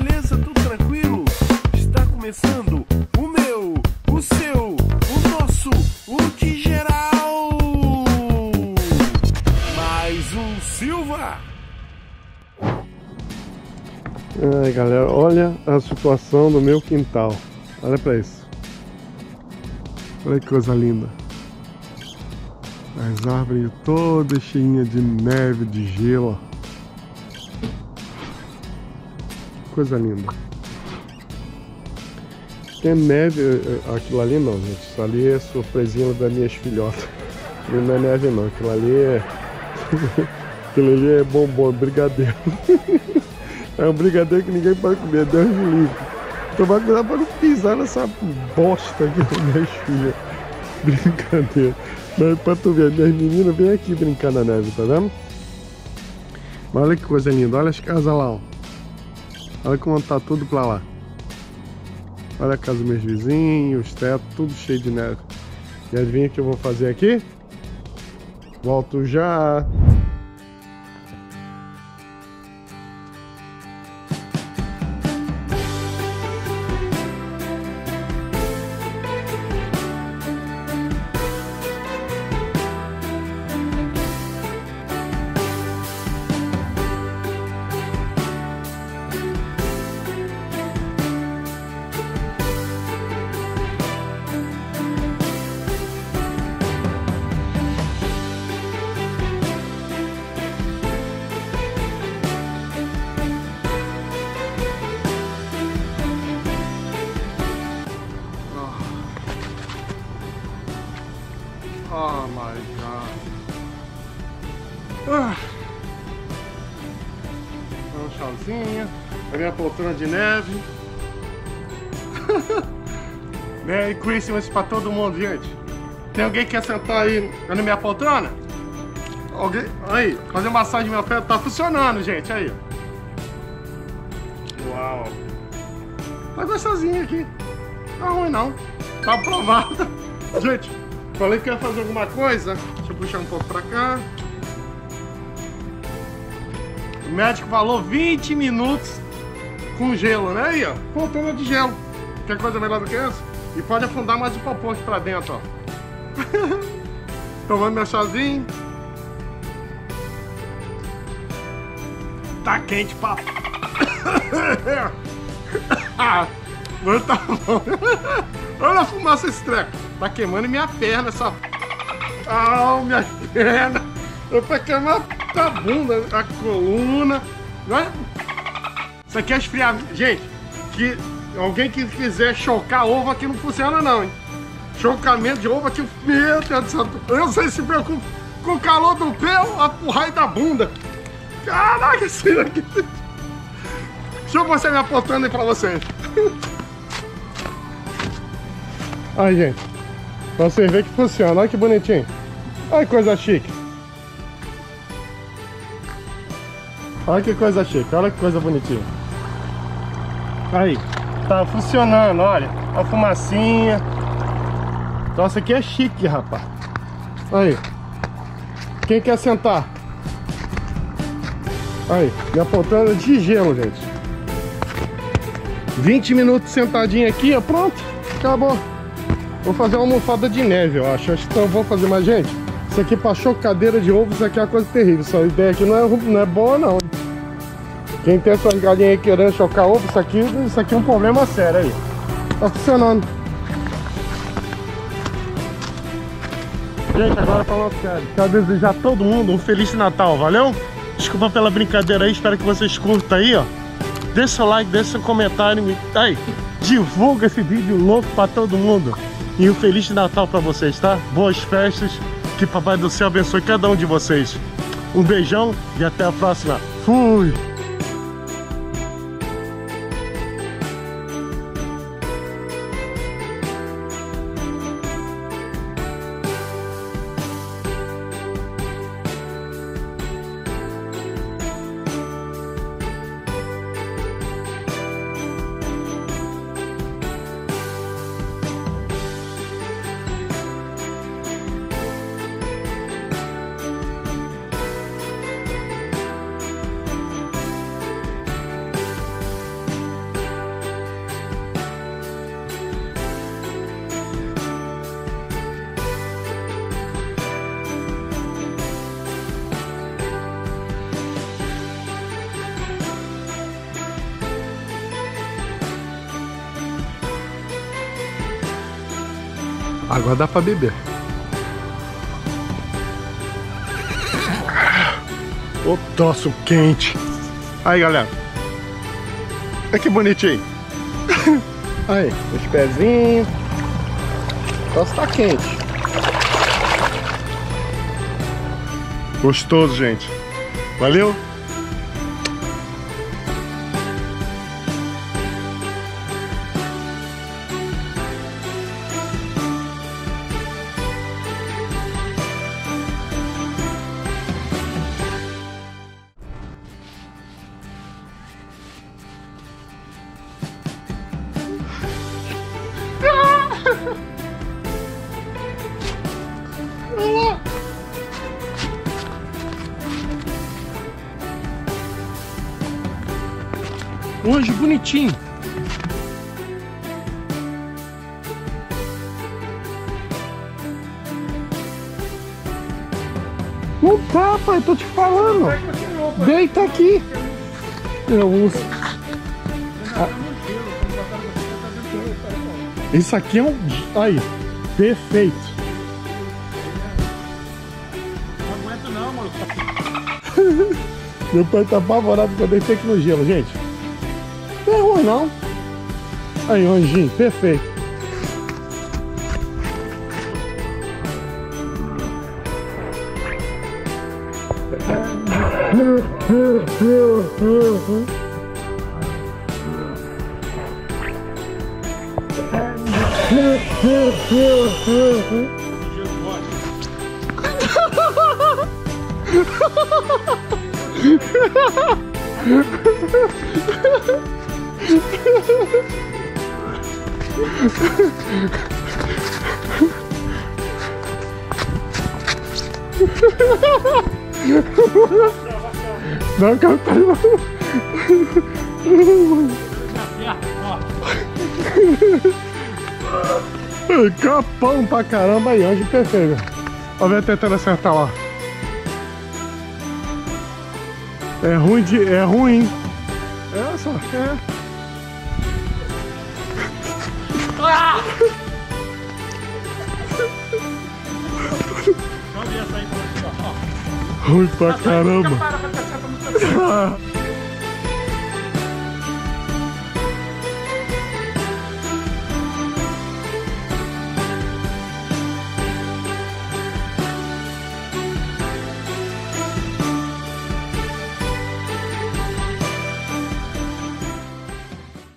beleza? Tudo tranquilo? Está começando o meu, o seu, o nosso, o de geral. Mais um Silva. Ai galera, olha a situação do meu quintal. Olha pra isso. Olha que coisa linda. As árvores todas cheinhas de neve, de gelo. Coisa linda. Tem neve, eh, eh, aquilo ali não, gente. Isso ali é surpresinha das minhas filhotas. Aquilo não é neve não, aquilo ali é. aquilo ali é bombom, brigadeiro. É um brigadeiro que ninguém pode comer, Deus me livre. Tomar cuidado pra não pisar nessa bosta aqui das minhas filhas. Brincadeira. Mas pra tu ver, minhas meninas vêm aqui brincar na neve, tá vendo? Mas olha que coisa linda, olha as casas lá, ó. Olha como tá tudo pra lá. Olha a casa dos meus vizinhos, os tetos, tudo cheio de neve. E adivinha o que eu vou fazer aqui? Volto já! Oh my god. Ah. Um chauzinho. A minha poltrona de neve. Merry Christmas pra todo mundo, gente. Tem alguém que quer sentar aí na minha poltrona? Alguém? Aí, fazer massagem no meu pé. Tá funcionando, gente. Aí. Uau. Tá gostosinho aqui. Tá ruim não. Tá aprovado. Gente, Falei que ia fazer alguma coisa. Deixa eu puxar um pouco pra cá. O médico falou 20 minutos com gelo, né? Aí, ó. Poltrona de gelo. Quer coisa melhor do que essa? E pode afundar mais o popô aqui pra dentro, ó. Tomando meu chazinho. Tá quente pra... ah, mas tá bom. Olha a fumaça esse treco. Tá queimando minha perna, essa. Ah, minha perna. Eu tô queimando a bunda, a coluna. Né? Isso aqui é esfriar. Gente, que alguém que quiser chocar ovo aqui não funciona não, hein? Chocamento de ovo aqui, meu Deus do céu. Eu sei se preocupa com o calor do pé ou o raio da bunda. Caraca, isso aqui. Deixa eu mostrar minha poltrona aí pra vocês. Ai, gente. Pra você ver que funciona. Olha que bonitinho. Olha que coisa chique. Olha que coisa chique. Olha que coisa bonitinha. Aí. Tá funcionando, olha. A fumacinha. Nossa, aqui é chique, rapaz. Aí. Quem quer sentar? Aí. Minha poltrona de gelo, gente. 20 minutos sentadinho aqui, ó. Pronto. Acabou. Vou fazer uma almofada de neve, eu acho. Acho que eu vou fazer, mas gente, isso aqui pra chocadeira de ovo, isso aqui é uma coisa terrível. Essa ideia aqui não é, não é boa, não. Quem tem essas galinhas aí querendo chocar ovo, isso aqui, isso aqui é um problema sério aí. Tá funcionando. Gente, agora falando sério, quero desejar a todo mundo um Feliz Natal, valeu? Desculpa pela brincadeira aí, espero que vocês curtam aí, ó. Deixa seu like, deixa seu comentário. Aí, divulga esse vídeo louco pra todo mundo. E um Feliz Natal para vocês, tá? Boas festas, que Papai do Céu abençoe cada um de vocês. Um beijão e até a próxima. Fui! Agora dá pra beber. O troço quente. Aí, galera. Olha que bonitinho. Aí, os pezinhos. O troço tá quente. Gostoso, gente. Valeu? Hoje bonitinho. Não tá, pai, tô te falando. Deita aqui. Eu uso. Ah. Isso aqui é um. Aí, perfeito. Não aguento não, mano. Meu pai tá apavorado quando eu deitei aqui no gelo, gente. Ruim, não. Aí, anjinho, perfeito. Não, cara, tá Capão pra caramba aí, anjo perfeito. Ó, ver tentando acertar lá. É ruim de. É ruim. É só. É. Sobe essa aí ó. Ruim pra caramba.